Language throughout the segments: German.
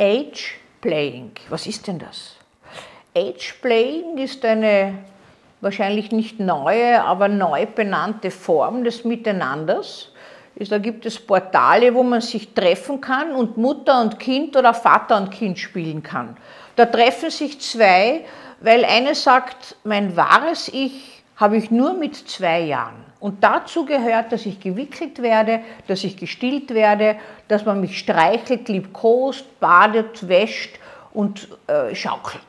Age Playing. Was ist denn das? Age Playing ist eine wahrscheinlich nicht neue, aber neu benannte Form des Miteinanders. Da gibt es Portale, wo man sich treffen kann und Mutter und Kind oder Vater und Kind spielen kann. Da treffen sich zwei, weil eine sagt, mein wahres Ich habe ich nur mit zwei Jahren. Und dazu gehört, dass ich gewickelt werde, dass ich gestillt werde, dass man mich streichelt, liebkost, badet, wäscht und äh, schaukelt.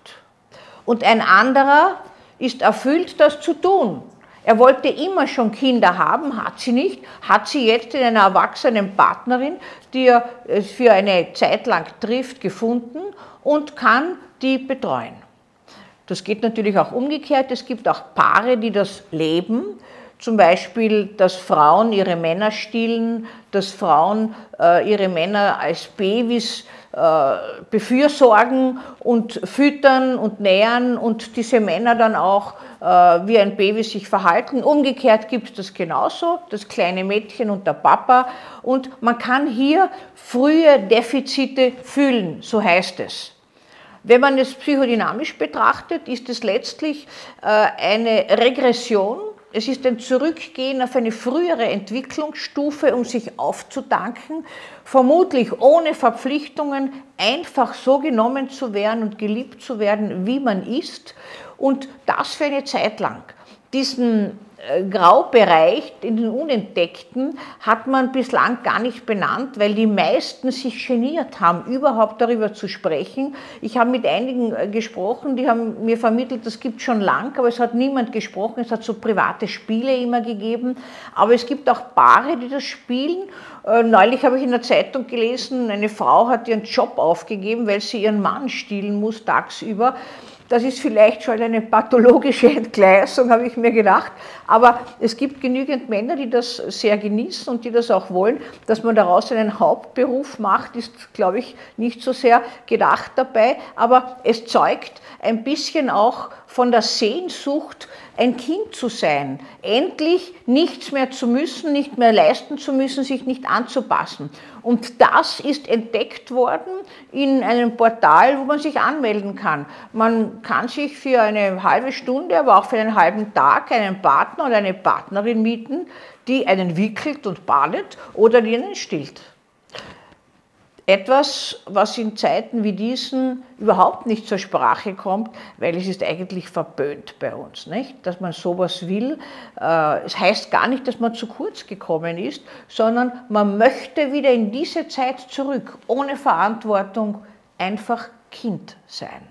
Und ein anderer ist erfüllt, das zu tun. Er wollte immer schon Kinder haben, hat sie nicht, hat sie jetzt in einer erwachsenen Partnerin, die er äh, für eine Zeit lang trifft, gefunden und kann die betreuen. Das geht natürlich auch umgekehrt. Es gibt auch Paare, die das leben, zum Beispiel, dass Frauen ihre Männer stillen, dass Frauen äh, ihre Männer als Babys äh, befürsorgen und füttern und nähern und diese Männer dann auch äh, wie ein Baby sich verhalten. Umgekehrt gibt es das genauso, das kleine Mädchen und der Papa. Und man kann hier frühe Defizite fühlen, so heißt es. Wenn man es psychodynamisch betrachtet, ist es letztlich äh, eine Regression es ist ein Zurückgehen auf eine frühere Entwicklungsstufe, um sich aufzudanken, vermutlich ohne Verpflichtungen, einfach so genommen zu werden und geliebt zu werden, wie man ist und das für eine Zeit lang. Diesen Graubereich, in den Unentdeckten, hat man bislang gar nicht benannt, weil die meisten sich geniert haben, überhaupt darüber zu sprechen. Ich habe mit einigen äh, gesprochen, die haben mir vermittelt, das gibt schon lang, aber es hat niemand gesprochen. Es hat so private Spiele immer gegeben. Aber es gibt auch Paare, die das spielen. Äh, neulich habe ich in der Zeitung gelesen, eine Frau hat ihren Job aufgegeben, weil sie ihren Mann stillen muss tagsüber. Das ist vielleicht schon eine pathologische Entgleisung, habe ich mir gedacht. Aber es gibt genügend Männer, die das sehr genießen und die das auch wollen. Dass man daraus einen Hauptberuf macht, ist, glaube ich, nicht so sehr gedacht dabei. Aber es zeugt ein bisschen auch von der Sehnsucht, ein Kind zu sein, endlich nichts mehr zu müssen, nicht mehr leisten zu müssen, sich nicht anzupassen. Und das ist entdeckt worden in einem Portal, wo man sich anmelden kann. Man kann sich für eine halbe Stunde, aber auch für einen halben Tag einen Partner oder eine Partnerin mieten, die einen wickelt und badet oder die einen stillt. Etwas, was in Zeiten wie diesen überhaupt nicht zur Sprache kommt, weil es ist eigentlich verböhnt bei uns, nicht? dass man sowas will. Äh, es heißt gar nicht, dass man zu kurz gekommen ist, sondern man möchte wieder in diese Zeit zurück, ohne Verantwortung, einfach Kind sein.